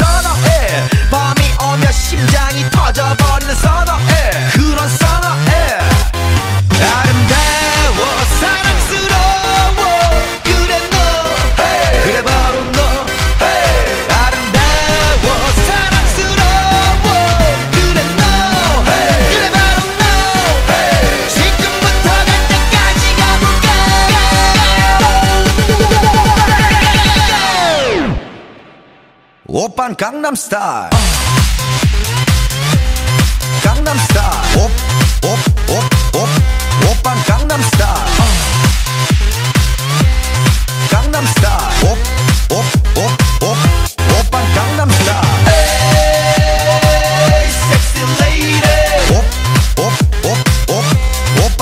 서로해. 밤이 오면 심장이 터져 오빤 강남 스타일 강남 스타일 오오오오 오빤 강남 스타일 강남 스타일 오오오오 오빤 강남 스타일 Hey sexy lady 오오오오 오빤